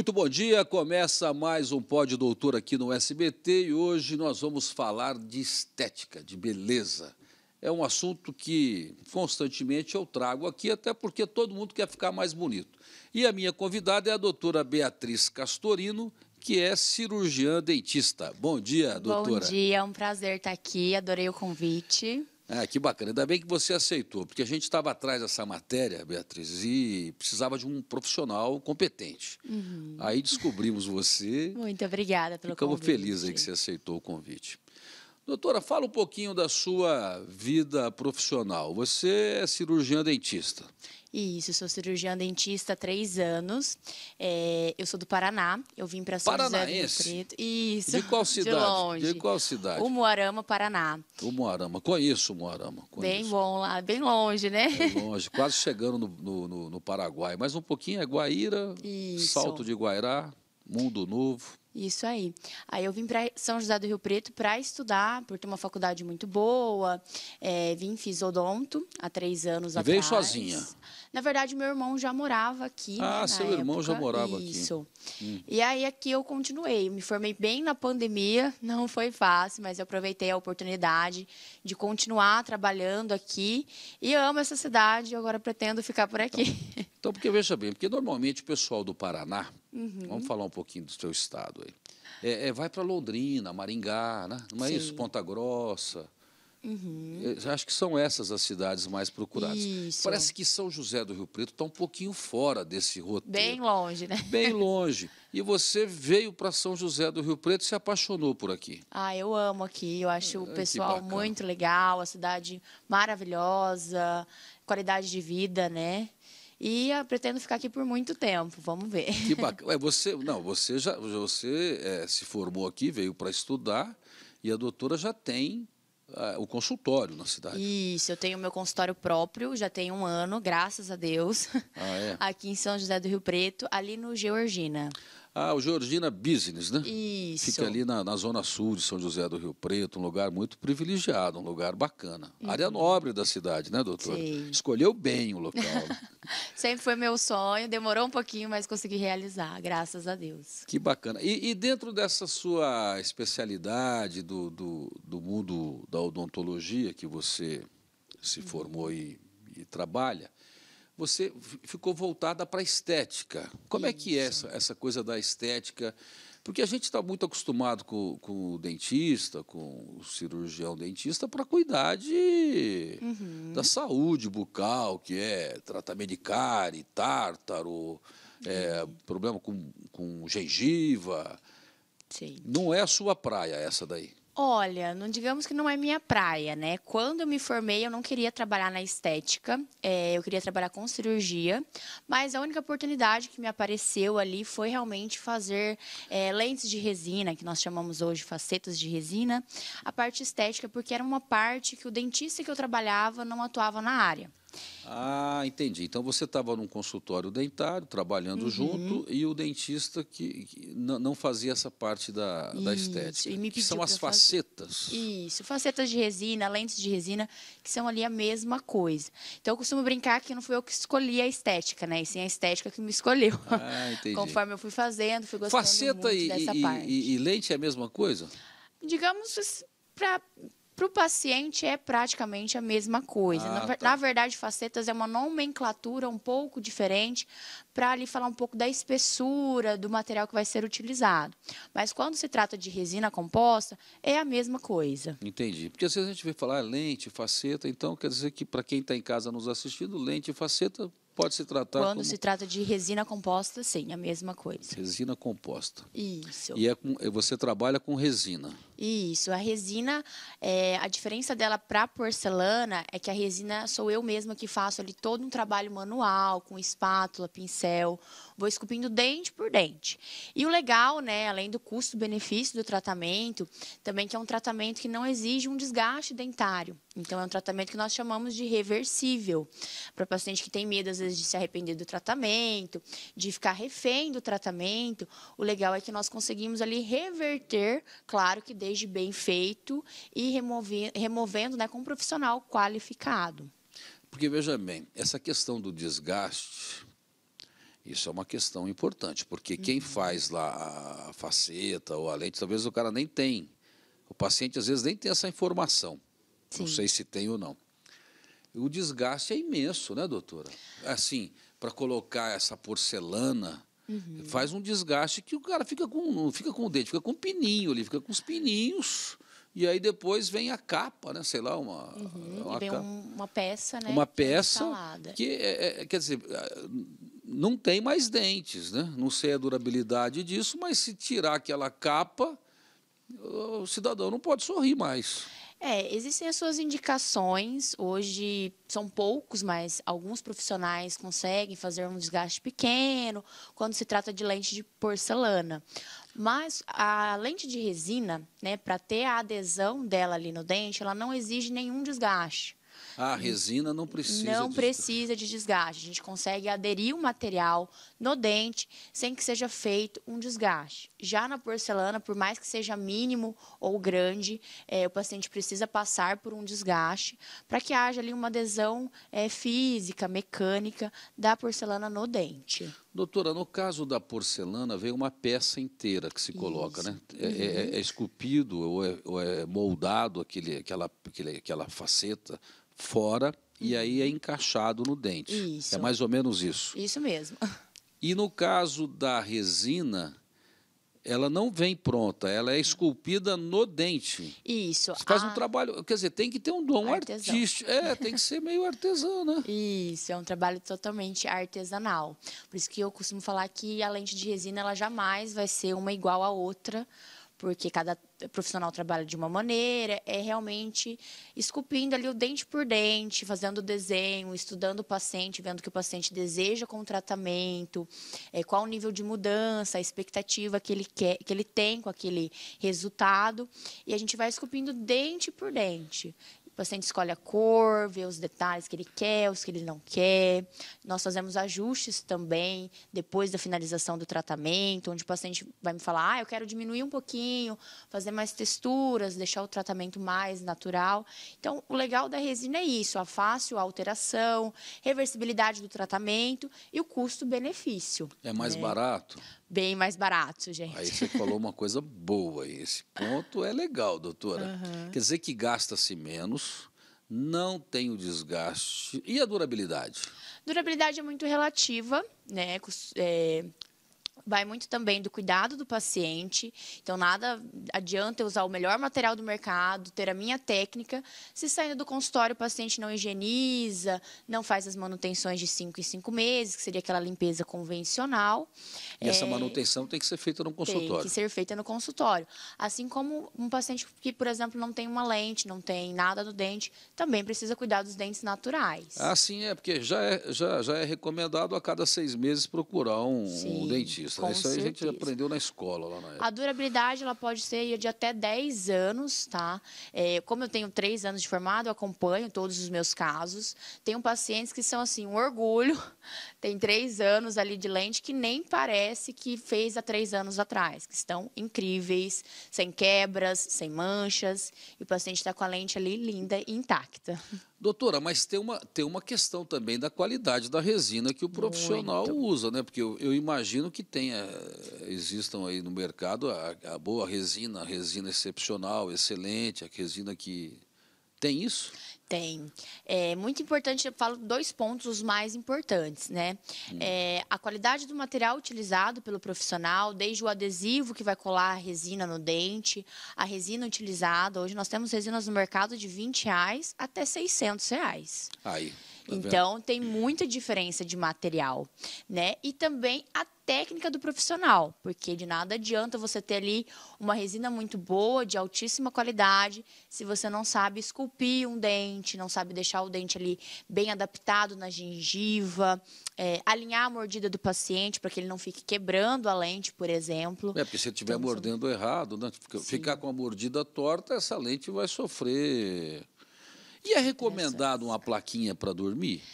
Muito bom dia, começa mais um Pod Doutor aqui no SBT e hoje nós vamos falar de estética, de beleza. É um assunto que constantemente eu trago aqui, até porque todo mundo quer ficar mais bonito. E a minha convidada é a doutora Beatriz Castorino, que é cirurgiã dentista. Bom dia, doutora. Bom dia, é um prazer estar aqui, adorei o convite. Ah, que bacana. Ainda bem que você aceitou, porque a gente estava atrás dessa matéria, Beatriz, e precisava de um profissional competente. Uhum. Aí descobrimos você. Muito obrigada pelo Ficamos convite. Ficamos felizes que você aceitou o convite. Doutora, fala um pouquinho da sua vida profissional. Você é cirurgiã dentista. Isso, sou cirurgiã dentista há três anos. É, eu sou do Paraná. Eu vim para São José do Preto. Isso. De qual cidade? De longe. De qual cidade? O Moarama, Paraná. O Moarama. Conheço o Moarama. Conheço. Bem bom lá, bem longe, né? É longe, quase chegando no, no, no, Paraguai. Mais um pouquinho é Guaíra, Isso. Salto de Guairá, Mundo Novo. Isso aí. Aí eu vim para São José do Rio Preto para estudar, por ter uma faculdade muito boa. É, vim, fiz odonto há três anos e atrás. Veio sozinha? Na verdade, meu irmão já morava aqui. Ah, né, seu época. irmão já morava Isso. aqui. Isso. Hum. E aí aqui eu continuei. Me formei bem na pandemia, não foi fácil, mas eu aproveitei a oportunidade de continuar trabalhando aqui. E amo essa cidade e agora pretendo ficar por aqui. Então, então porque veja bem, porque normalmente o pessoal do Paraná, uhum. vamos falar um pouquinho do seu estado aí. É, é, vai para Londrina, Maringá, né? não é Sim. isso? Ponta Grossa. Uhum. Acho que são essas as cidades mais procuradas. Isso. Parece que São José do Rio Preto está um pouquinho fora desse roteiro. Bem longe, né? Bem longe. E você veio para São José do Rio Preto e se apaixonou por aqui. Ah, eu amo aqui. Eu acho o pessoal muito legal, a cidade maravilhosa, qualidade de vida, né? E pretendo ficar aqui por muito tempo, vamos ver. Que bacana. Você, não, você já você é, se formou aqui, veio para estudar e a doutora já tem o consultório na cidade. Isso, eu tenho meu consultório próprio, já tem um ano, graças a Deus. Ah, é? Aqui em São José do Rio Preto, ali no Georgina. Ah, o Georgina Business, né? Isso. Fica ali na, na, zona sul de São José do Rio Preto, um lugar muito privilegiado, um lugar bacana. Uhum. Área nobre da cidade, né, doutora? Sim. Escolheu bem o local. Sempre foi meu sonho, demorou um pouquinho, mas consegui realizar, graças a Deus. Que bacana. E, e dentro dessa sua especialidade do, do, do, mundo da odontologia que você se formou e, e trabalha, você ficou voltada para a estética. Como Isso. é que é essa, essa coisa da estética? Porque a gente está muito acostumado com, com, o dentista, com o cirurgião dentista, para cuidar de, uhum. da saúde bucal, que é tratamento de cárie, tártaro, é, problema com, com gengiva. Sim. Não é a sua praia essa daí. Olha, não digamos que não é minha praia, né? Quando eu me formei, eu não queria trabalhar na estética, é, eu queria trabalhar com cirurgia, mas a única oportunidade que me apareceu ali foi realmente fazer é, lentes de resina, que nós chamamos hoje facetas de resina, a parte estética, porque era uma parte que o dentista que eu trabalhava não atuava na área. Ah, entendi. Então você estava num consultório dentário, trabalhando Uhum. junto, e o dentista que, que não, fazia essa parte da, da Isso, estética. e me que são as pra fazer. facetas. Isso, facetas de resina, lentes de resina, que são ali a mesma coisa. Então eu costumo brincar que não fui eu que escolhi a estética, né? E sim a estética que me escolheu. Ah, entendi. Conforme eu fui fazendo, fui gostando Faceta muito e, dessa e- parte. e- e lente é a mesma coisa? Digamos, para o paciente é praticamente a mesma coisa. Ah, na, tá. na verdade, facetas é uma nomenclatura um pouco diferente para ali falar um pouco da espessura do material que vai ser utilizado. Mas quando se trata de resina composta, é a mesma coisa. Entendi. Porque às vezes a gente vê falar lente, faceta, então quer dizer que para quem está em casa nos assistindo, lente e faceta pode se tratar Quando como se trata de resina composta, sim, a mesma coisa. resina composta. Isso. E é com- você trabalha com resina. Isso, a resina, é, a diferença dela para porcelana é que a resina sou eu mesma que faço ali todo um trabalho manual, com espátula, pincel, vou esculpindo dente por dente. E o legal, né, além do custo-benefício do tratamento, também que é um tratamento que não exige um desgaste dentário. Então, é um tratamento que nós chamamos de reversível. Para paciente que tem medo, às vezes, de se arrepender do tratamento, de ficar refém do tratamento, o legal é que nós conseguimos ali reverter, claro que desde bem feito e remover, removendo né, com um profissional qualificado. Porque, veja bem, essa questão do desgaste Isso é uma questão importante, porque quem Uhum. faz lá a faceta ou a lente, talvez o cara nem tem. O paciente às vezes nem tem essa informação. Não Sim. sei se tem ou não. O desgaste é imenso, né, doutora? Assim, para colocar essa porcelana, Uhum. faz um desgaste que o cara fica com, não fica com o dente, fica com um pininho ali, fica com os pininhos. E aí depois vem a capa, né? Sei lá, uma, Uhum, uma capa um- uma peça, né? uma é peça que é- é- quer dizer não tem mais dentes, né? Não sei a durabilidade disso, mas se tirar aquela capa, o cidadão não pode sorrir mais. É, existem as suas indicações. Hoje são poucos, mas alguns profissionais conseguem fazer um desgaste pequeno quando se trata de lente de porcelana. Mas a lente de resina, né, para ter a adesão dela ali no dente, ela não exige nenhum desgaste. A resina não precisa não de- precisa de desgaste. A gente consegue aderir o material no dente sem que seja feito um desgaste. Já na porcelana, por mais que seja mínimo ou grande, eh, o paciente precisa passar por um desgaste para que haja ali uma adesão eh, física, mecânica da porcelana no dente. Doutora, no caso da porcelana, vem uma peça inteira que se coloca, Isso. né? É, é- é esculpido ou é, ou é moldado aquele, aquela, aquele, aquela faceta fora e aí é encaixado no dente. Uhum. Isso. É mais ou menos isso. Isso mesmo. E no caso da resina, ela não vem pronta, ela é esculpida no dente. Isso. Você faz um a- trabalho, quer dizer, tem que ter um dom Artesão. artístico. É, tem que ser meio artesão, né? Isso, é um trabalho totalmente artesanal. Por isso que eu costumo falar que a lente de resina ela jamais vai ser uma igual à outra, porque cada profissional trabalha de uma maneira, é realmente esculpindo ali o dente por dente, fazendo o desenho, estudando o paciente, vendo o que o paciente deseja com o tratamento, é, qual o nível de mudança, a expectativa que ele quer, que ele tem com aquele resultado, e a gente vai esculpindo dente por dente. O paciente escolhe a cor, vê os detalhes que ele quer, os que ele não quer. Nós fazemos ajustes também depois da finalização do tratamento, onde o paciente vai me falar: ah, eu quero diminuir um pouquinho, fazer mais texturas, deixar o tratamento mais natural. Então, o legal da resina é isso: a fácil alteração, reversibilidade do tratamento e o custo-benefício. É mais né? barato. Bem mais barato, gente. Aí você falou uma coisa boa. Esse ponto é legal, doutora. Quer dizer que gasta-se menos, não tem o desgaste. E a durabilidade? Durabilidade é muito relativa, né? É, vai muito também do cuidado do paciente. Então, nada adianta eu usar o melhor material do mercado, ter a minha técnica, se saindo do consultório o paciente não higieniza, não faz as manutenções de cinco em cinco meses, que seria aquela limpeza convencional. E essa É, manutenção tem que ser feita no tem consultório. que ser feita no consultório. Assim como um paciente que, por exemplo, não tem uma lente, não tem nada no dente, também precisa cuidar dos dentes naturais. Ah, sim, é, porque já é, já, já é recomendado a cada seis meses procurar um, um dentista. Né? com Isso aí a gente aprendeu na escola lá na época. A durabilidade ela pode ser de até 10 anos, tá? É, como eu tenho três anos de formado, eu acompanho todos os meus casos. Tenho pacientes que são assim um orgulho, tem três anos ali de lente que nem parece que fez há três anos atrás, que estão incríveis, sem quebras, sem manchas, e o paciente está com a lente ali linda e intacta. Doutora, mas tem uma, tem uma questão também da qualidade da resina que o profissional Muito. usa, né? Porque eu, eu imagino que tenha, existam aí no mercado a, a boa resina, a resina excepcional, excelente, a resina que. Tem isso? Tem. É muito importante, eu falo dois pontos os mais importantes, né? É, a qualidade do material utilizado pelo profissional, desde o adesivo que vai colar a resina no dente, a resina utilizada. Hoje nós temos resinas no mercado de 20 reais até 600 reais. Aí. tá? Então, tem muita diferença de material, né? E também a técnica do profissional, porque de nada adianta você ter ali uma resina muito boa, de altíssima qualidade, se você não sabe esculpir um dente, não sabe deixar o dente ali bem adaptado na gengiva, é, alinhar a mordida do paciente para que ele não fique quebrando a lente, por exemplo. É, porque se estiver Então, são- mordendo errado, né? Fica- Ficar com a mordida torta, essa lente vai sofrer. E é recomendado uma plaquinha para dormir?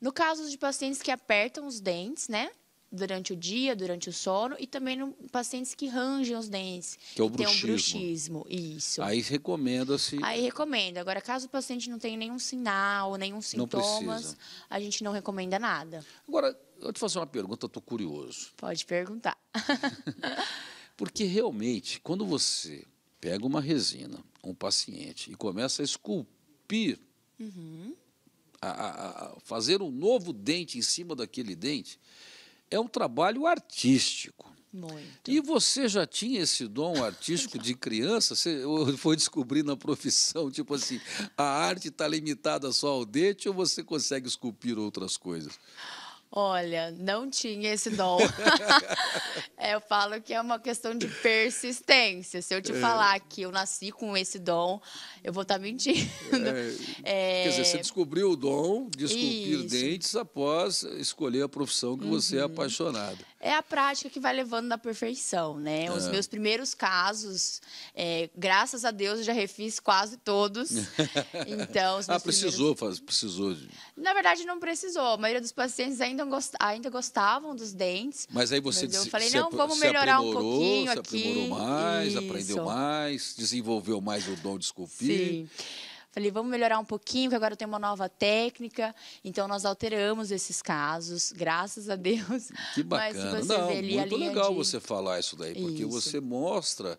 No caso de pacientes que apertam os dentes, né? Durante o dia, durante o sono, e também no pacientes que rangem os dentes. Que é o tem um bruxismo. bruxismo. Isso. Aí recomenda-se. Aí recomenda. Agora, caso o paciente não tenha nenhum sinal, nenhum sintomas, a gente não recomenda nada. Agora, eu vou te fazer uma pergunta, estou curioso. Pode perguntar. Porque realmente, quando você pega uma resina, um paciente, e começa a esculpir, a, a- a fazer um novo dente em cima daquele dente, é um trabalho artístico. Muito. E você já tinha esse dom artístico de criança? Você foi descobrir na profissão, tipo assim, a arte está limitada só ao dente ou você consegue esculpir outras coisas? Olha, não tinha esse dom. É, eu falo que é uma questão de persistência. Se eu te falar que eu nasci com esse dom, eu vou estar mentindo. É, Quer dizer, você descobriu o dom de esculpir Isso. dentes após escolher a profissão que você é apaixonado. É a prática que vai levando na perfeição, né? Os É. meus primeiros casos, é, graças a Deus, eu já refiz quase todos. Então, os Ah, meus primeiros- precisou, faz, precisou. de- Na verdade, não precisou. A maioria dos pacientes ainda, gost... ainda gostavam dos dentes. Mas aí você Mas eu se- falei, se não, vamos se melhorar um aprimorou, pouquinho se aprimorou aqui. mais, aprendeu Isso. mais, desenvolveu mais o dom de esculpir. Sim. Falei, vamos melhorar um pouquinho, que agora eu tenho uma nova técnica. Então, nós alteramos esses casos, graças a Deus. Que Mas se bacana. você Não, vê ali muito legal de- você falar isso daí, porque Isso. você mostra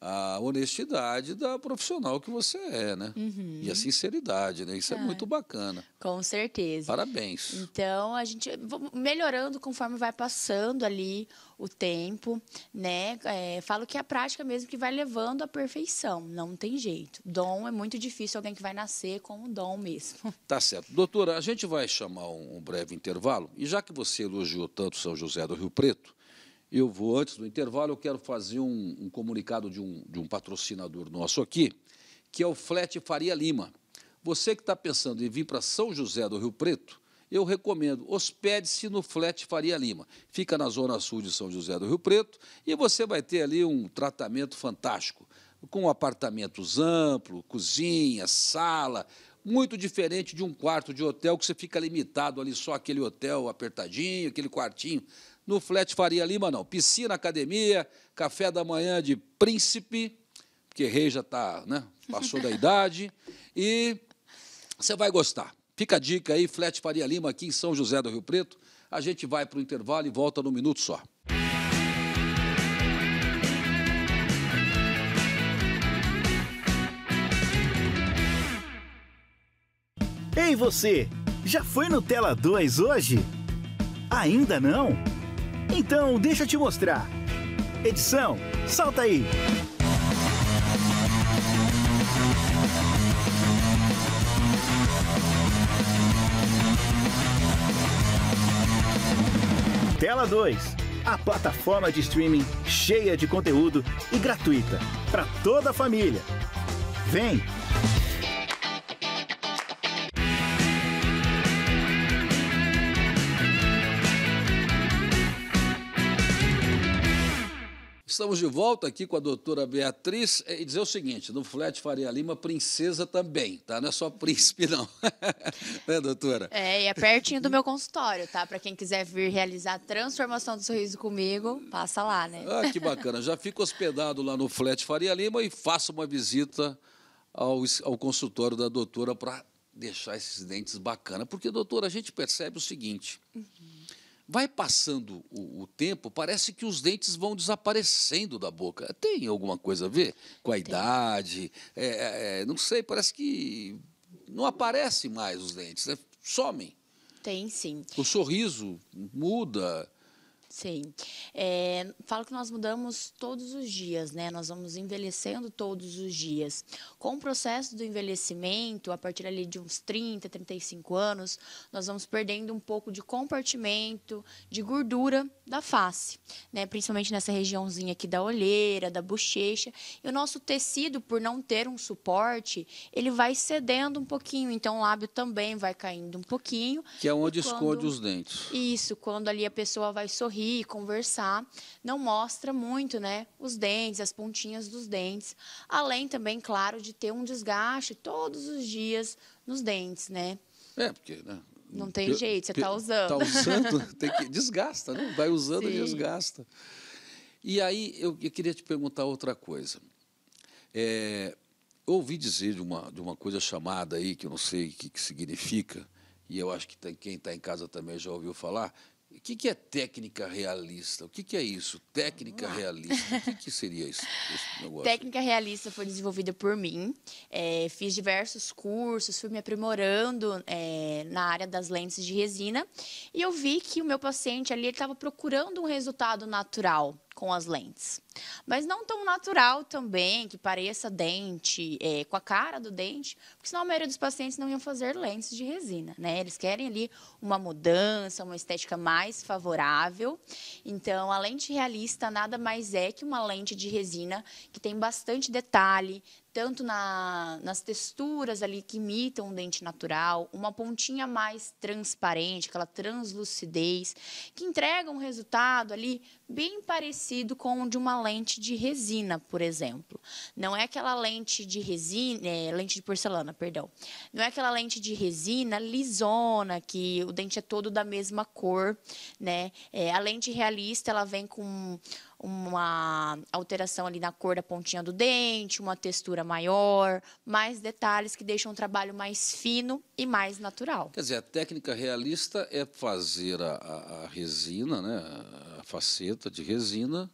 a honestidade da profissional que você é, né? Uhum. E a sinceridade, né? Isso é muito bacana. Com certeza. Parabéns. Então, a gente vai melhorando conforme vai passando ali o tempo, né? É, falo que é a prática mesmo que vai levando à perfeição, não tem jeito. Dom é muito difícil alguém que vai nascer com o dom mesmo. Tá certo. Doutora, a gente vai chamar um, um breve intervalo, e já que você elogiou tanto São José do Rio Preto, eu vou, antes do intervalo, eu quero fazer um, um comunicado de um, de um patrocinador nosso aqui, que é o Flet Faria Lima. Você que está pensando em vir para São José do Rio Preto, eu recomendo, hospede-se no Flet Faria Lima. Fica na zona sul de São José do Rio Preto e você vai ter ali um tratamento fantástico, com apartamentos amplos, cozinha, sala, muito diferente de um quarto de hotel que você fica limitado ali só aquele hotel apertadinho, aquele quartinho. No Flat Faria Lima, não. Piscina, academia, café da manhã de príncipe, porque rei já tá, né, passou da idade, e você vai gostar. Fica a dica aí, Flat Faria Lima, aqui em São José do Rio Preto. A gente vai para o intervalo e volta num minuto só. Ei você, já foi no Tela 2 hoje? Ainda não? Então deixa eu te mostrar. Edição, salta aí. Tela 2, a plataforma de streaming cheia de conteúdo e gratuita para toda a família. Vem! Estamos de volta aqui com a doutora Beatriz e dizer o seguinte, no Flat Faria Lima, princesa também, tá? Não é só príncipe, não. né, doutora? É, e é pertinho do meu consultório, tá? Para quem quiser vir realizar a transformação do sorriso comigo, passa lá, né? Ah, que bacana. Já fica hospedado lá no Flat Faria Lima e faça uma visita ao, ao consultório da doutora para deixar esses dentes bacana. Porque, doutora, a gente percebe o seguinte: vai passando o, o tempo, parece que os dentes vão desaparecendo da boca. Tem alguma coisa a ver com a idade? É, é, não sei, parece que não aparecem mais os dentes, né? somem. Tem sim. O sorriso muda. Sim. É, falo que nós mudamos todos os dias, né? Nós vamos envelhecendo todos os dias. Com o processo do envelhecimento, a partir ali de uns 30, 35 anos, nós vamos perdendo um pouco de compartimento, de gordura da face, né? Principalmente nessa regiãozinha aqui da olheira, da bochecha. E o nosso tecido, por não ter um suporte, ele vai cedendo um pouquinho. Então, o lábio também vai caindo um pouquinho. Que é onde quando- esconde os dentes. isso, quando ali a pessoa vai sorrir, conversar, não mostra muito, né, os dentes, as pontinhas dos dentes. Além também, claro, de ter um desgaste todos os dias nos dentes, né? É, porque né, Não tem jeito, você está usando. Está usando, tem que, desgasta, né? Vai usando Sim. e desgasta. E aí eu, eu queria te perguntar outra coisa. É, eu ouvi dizer de uma, de uma coisa chamada aí, que eu não sei o que, que significa, e eu acho que tem, quem está em casa também já ouviu falar. O que, que é técnica realista? O que, que é isso? Técnica realista. O que, que seria isso? Técnica realista foi desenvolvida por mim. É, fiz diversos cursos, fui me aprimorando é, na área das lentes de resina e eu vi que o meu paciente ali estava procurando um resultado natural com as lentes. Mas não tão natural também, que pareça dente, é, com a cara do dente, porque senão a maioria dos pacientes não iam fazer lentes de resina, né? Eles querem ali uma mudança, uma estética mais favorável. Então, a lente realista nada mais é que uma lente de resina que tem bastante detalhe, tanto na, nas texturas ali que imitam um dente natural, uma pontinha mais transparente, aquela translucidez, que entrega um resultado ali bem parecido com o de uma lente de resina, por exemplo. Não é aquela lente de resina, é, lente de porcelana, perdão. Não é aquela lente de resina lisona, que o dente é todo da mesma cor, né? É, a lente realista, ela vem com uma alteração ali na cor da pontinha do dente, uma textura maior, mais detalhes que deixam o trabalho mais fino e mais natural. Quer dizer, a técnica realista é fazer a, a, a resina, né, a faceta de resina,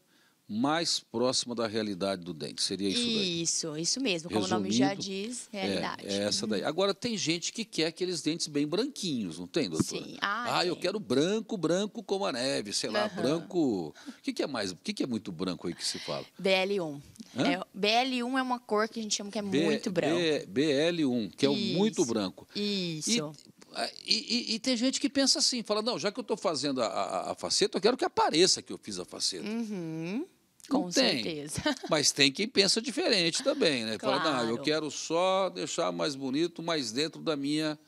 mais próxima da realidade do dente. Seria isso daí? Isso, isso mesmo. Como o nome já Resumindo, diz, É, realidade. é essa daí. Agora, tem gente que quer aqueles dentes bem branquinhos, não tem, doutora? Sim. Ah, eu tem. quero branco, branco como a neve, sei lá, Aham. branco... O que, que é mais? O que, que é muito branco aí que se fala? BL1. Hã? É, BL1 é uma cor que a gente chama que é B- muito branco. B- BL1, que é o muito branco. Isso. E, e- e tem gente que pensa assim, fala, não, já que eu estou fazendo a, a- a faceta, eu quero que apareça que eu fiz a faceta. Uhum, com tem. certeza. Mas tem quem pensa diferente também, né? Fala, não, eu Claro. quero só deixar mais bonito, mas dentro da minha,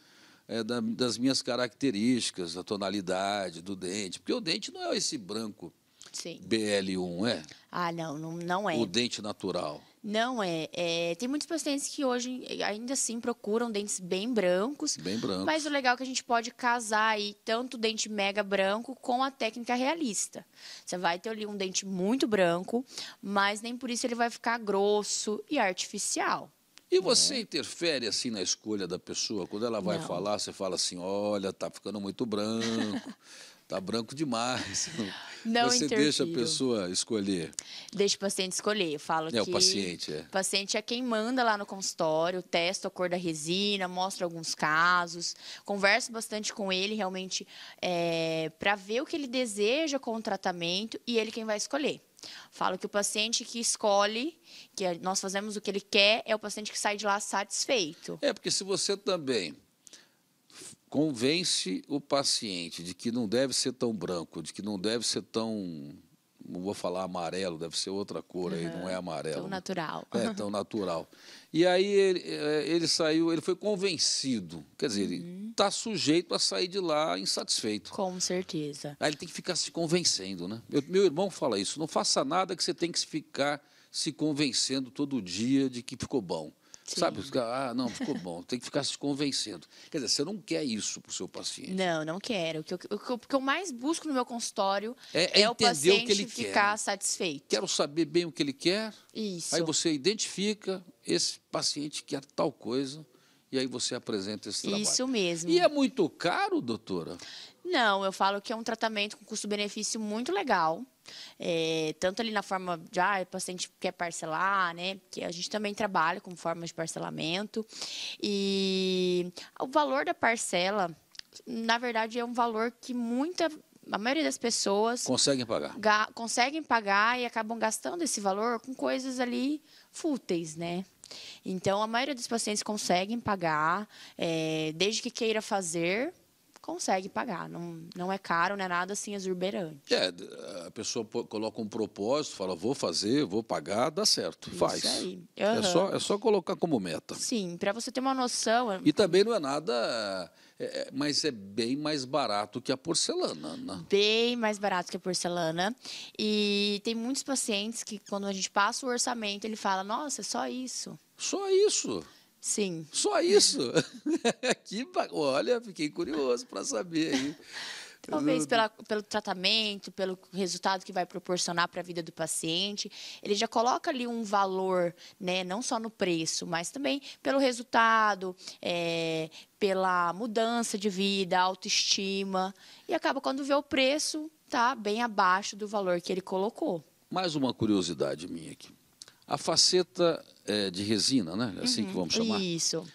é, da- das minhas características, da tonalidade do dente. Porque o dente não é esse branco Sim. BL1, é? Ah, não, não, não é. O dente natural. Não é. É, Tem muitos pacientes que hoje ainda assim procuram dentes bem brancos. Bem branco. Mas o legal é que a gente pode casar aí tanto o dente mega branco com a técnica realista. Você vai ter ali um dente muito branco, mas nem por isso ele vai ficar grosso e artificial. E você interfere assim na escolha da pessoa? Quando ela vai Não. falar, você fala assim, olha, tá ficando muito branco, tá branco demais. Não você deixa a interfiro. pessoa escolher. Deixa o paciente escolher. Eu falo É, que o paciente, é. O paciente é quem manda lá no consultório, testa a cor da resina, mostra alguns casos, converso bastante com ele realmente para ver o que ele deseja com o tratamento e ele quem vai escolher. Falo que o paciente que escolhe, que é- nós fazemos o que ele quer, é o paciente que sai de lá satisfeito. É, porque se você também convence o paciente de que não deve ser tão branco, de que não deve ser tão, não vou falar amarelo, deve ser outra cor aí, não é amarelo. Tão natural. É, tão natural. E aí ele, eh, ele saiu, ele foi convencido, quer dizer, ele Uhum. está sujeito a sair de lá insatisfeito. Com certeza. Aí ele tem que ficar se convencendo, né? Eu- meu irmão fala isso, não faça nada que você tem que ficar se convencendo todo dia de que ficou bom. Sim. Sabe? Ah, não, ficou bom. Tem que ficar se convencendo. Quer dizer, você não quer isso para o seu paciente. Não, não quero. O que, eu, o que eu- o que eu mais busco no meu consultório É- é é, o entender o que paciente ele quer, ficar né? satisfeito. Quero saber bem o que ele quer. Isso. Aí você identifica esse paciente quer tal coisa e aí você apresenta esse trabalho. Isso mesmo. E é muito caro, doutora? Não, eu falo que é um tratamento com custo-benefício muito legal. É, tanto ali na forma de, ah, o paciente quer parcelar, né? Que a gente também trabalha com formas de parcelamento. E o valor da parcela, na verdade, é um valor que muita, a maioria das pessoas Conseguem pagar? ga- conseguem pagar e acabam gastando esse valor com coisas ali fúteis, né? Então, a maioria dos pacientes conseguem pagar, é, desde que queira fazer, consegue pagar. Não, não é caro, não é nada assim exuberante. É, a pessoa coloca um propósito, fala, vou fazer, vou pagar, dá certo, Isso faz. aí. É, Aham. só, é só colocar como meta. Sim, para você ter uma noção, E também não é nada, é, é- mas é bem mais barato que a porcelana. Né? bem mais barato que a porcelana. E tem muitos pacientes que, quando a gente passa o orçamento, ele fala: Nossa, é só isso. Só isso. Sim. Só isso? que, olha, fiquei curioso para saber aí. Talvez pela, pelo tratamento, pelo resultado que vai proporcionar para a vida do paciente. Ele já coloca ali um valor, né, não só no preço, mas também pelo resultado, é, pela mudança de vida, autoestima. E acaba quando vê o preço, tá bem abaixo do valor que ele colocou. Mais uma curiosidade minha aqui. A faceta é, de resina, né? É assim uhum, que vamos chamar. Isso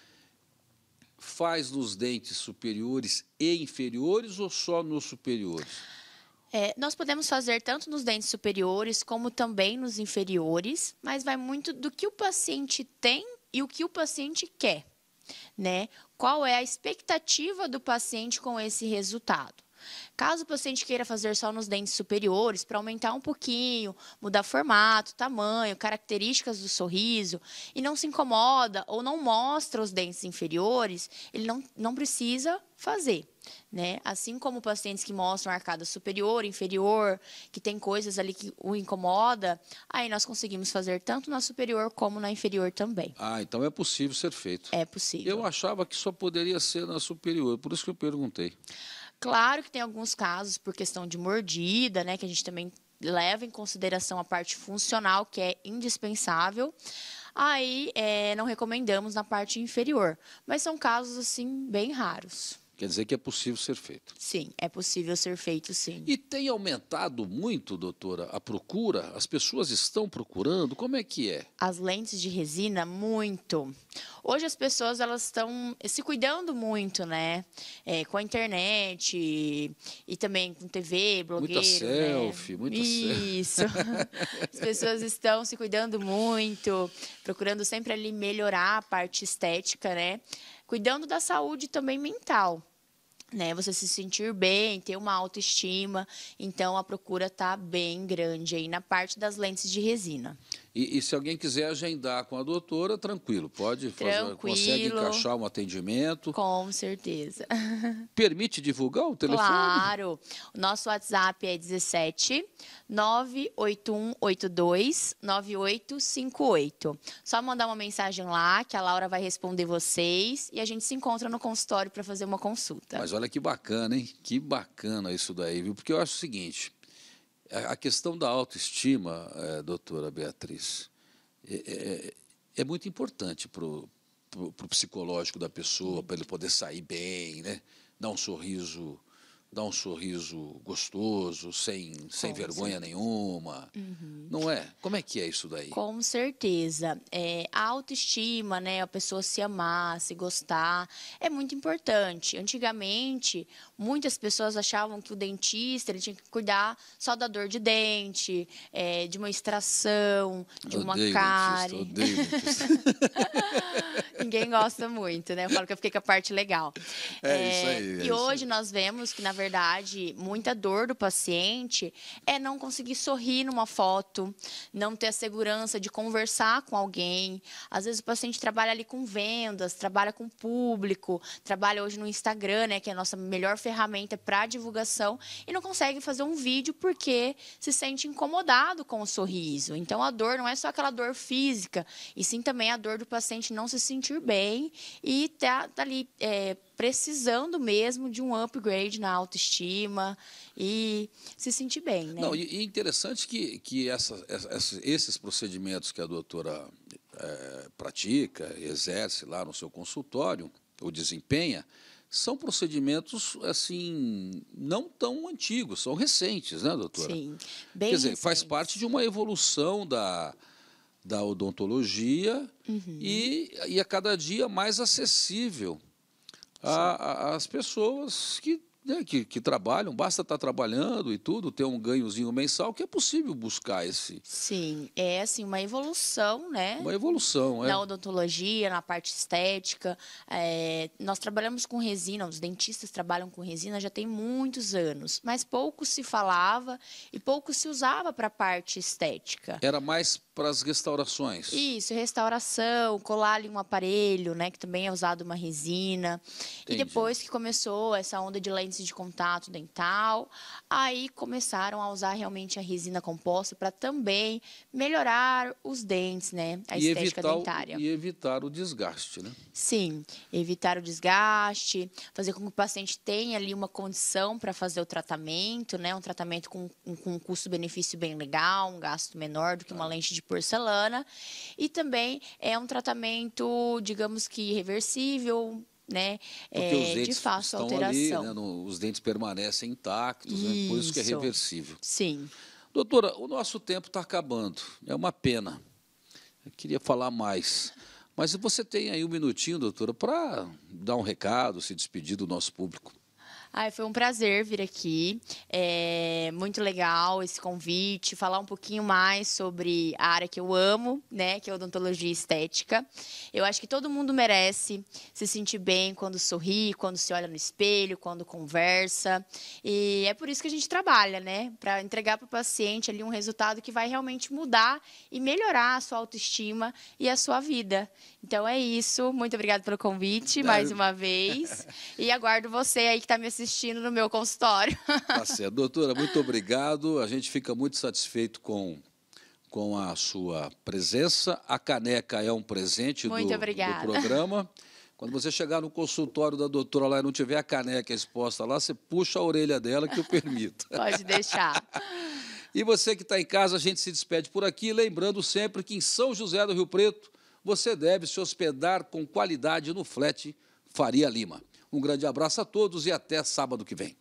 faz nos dentes superiores e inferiores ou só nos superiores? É, nós podemos fazer tanto nos dentes superiores como também nos inferiores, mas vai muito do que o paciente tem e o que o paciente quer, né? Qual é a expectativa do paciente com esse resultado? Caso o paciente queira fazer só nos dentes superiores, para aumentar um pouquinho, mudar formato, tamanho, características do sorriso, e não se incomoda ou não mostra os dentes inferiores, ele não, não precisa fazer. Né? Assim como pacientes que mostram arcada superior, inferior, que tem coisas ali que o incomoda, aí nós conseguimos fazer tanto na superior como na inferior também. Ah, então é possível ser feito. É possível. Eu achava que só poderia ser na superior, por isso que eu perguntei. Claro que tem alguns casos por questão de mordida, né, que a gente também leva em consideração a parte funcional, que é indispensável. Aí é, não recomendamos na parte inferior, mas são casos assim bem raros. Quer dizer que é possível ser feito. Sim, é possível ser feito, sim. E tem aumentado muito, doutora, a procura? As pessoas estão procurando? Como é que é? As lentes de resina, muito. Hoje as pessoas elas estão se cuidando muito, né? É, com a internet e, e, também com TV, blogueiro. Muita selfie, né? muita Isso. as pessoas estão se cuidando muito, procurando sempre ali melhorar a parte estética, né? Cuidando da saúde também mental né? Você se sentir bem, ter uma autoestima. Então a procura está bem grande aí na parte das lentes de resina. E, e, se alguém quiser agendar com a doutora, tranquilo, pode tranquilo, fazer, consegue encaixar um atendimento. Com certeza. Permite divulgar o telefone? Claro. O nosso WhatsApp é 17 98182 9858. Só mandar uma mensagem lá que a Laura vai responder vocês e a gente se encontra no consultório para fazer uma consulta. Mas olha que bacana, hein? Que bacana isso daí, viu? Porque eu acho o seguinte, a questão da autoestima, é, doutora Beatriz, é, é, é muito importante para o psicológico da pessoa, para ele poder sair bem, né? dar um sorriso dar um sorriso gostoso, sem, sem vergonha nenhuma. Uhum. Não é? Como é que é isso daí? Com certeza. É, a autoestima, né? A pessoa se amar, se gostar, é muito importante. Antigamente, muitas pessoas achavam que o dentista ele tinha que cuidar só da dor de dente, é, de uma extração, de uma cárie. Odeio dentista. Ninguém gosta muito, né? Eu falo que eu fiquei com a parte legal. É, é isso aí. É e hoje nós vemos que, na verdade, muita dor do paciente é não conseguir sorrir numa foto, não ter a segurança de conversar com alguém. Às vezes o paciente trabalha ali com vendas, trabalha com público, trabalha hoje no Instagram, né, que é a nossa melhor ferramenta para divulgação, e não consegue fazer um vídeo porque se sente incomodado com o sorriso. Então a dor não é só aquela dor física, e sim também a dor do paciente não se sentir bem e tá, tá ali é, precisando mesmo de um upgrade na autoestima e se sentir bem, né? Não, e, interessante que, que essa, essa, esses procedimentos que a doutora é, pratica, exerce lá no seu consultório, ou desempenha, são procedimentos assim não tão antigos, são recentes, né, doutora? Sim, bem Quer dizer, recentes. faz parte de uma evolução da, da odontologia uhum. e, e a cada dia mais acessível às pessoas que né, que, que, trabalham, basta estar trabalhando e tudo, ter um ganhozinho mensal, que é possível buscar esse. Sim, é assim, uma evolução, né? Uma evolução, é. Na odontologia, na parte estética. É, nós trabalhamos com resina, os dentistas trabalham com resina já tem muitos anos, mas pouco se falava e pouco se usava para a parte estética. Era mais para as restaurações. Isso, restauração, colar ali um aparelho, né, que também é usado uma resina. Entendi. E depois que começou essa onda de lentes lentes de contato dental. Aí começaram a usar realmente a resina composta para também melhorar os dentes, né? A e estética evitar, dentária. O, e evitar o desgaste, né? Sim, evitar o desgaste, fazer com que o paciente tenha ali uma condição para fazer o tratamento, né? Um tratamento com, com um custo-benefício bem legal, um gasto menor do que uma lente de porcelana. E também é um tratamento, digamos que reversível, né? Porque é, os dentes de fácil estão alteração. ali, né, no- os dentes permanecem intactos, né, por isso que é reversível. Sim. Doutora, o nosso tempo está acabando. É uma pena. Eu queria falar mais. Mas você tem aí um minutinho, doutora, para dar um recado, se despedir do nosso público. Ai, foi um prazer vir aqui. É muito legal esse convite, falar um pouquinho mais sobre a área que eu amo, né, que é odontologia estética. Eu acho que todo mundo merece se sentir bem quando sorri, quando se olha no espelho, quando conversa. E é por isso que a gente trabalha, né, para entregar para o paciente ali um resultado que vai realmente mudar e melhorar a sua autoestima e a sua vida. Então é isso. Muito obrigada pelo convite mais uma vez. E aguardo você aí que está me assistindo no meu consultório. Tá certo. Doutora, muito obrigado. A gente fica muito satisfeito com, com a sua presença. A caneca é um presente do, do programa. Quando você chegar no consultório da doutora lá e não tiver a caneca exposta lá, você puxa a orelha dela que eu permito. Pode deixar. E você que está em casa, a gente se despede por aqui, lembrando sempre que em São José do Rio Preto, você deve se hospedar com qualidade no Flat Faria Lima. Um grande abraço a todos e até sábado que vem.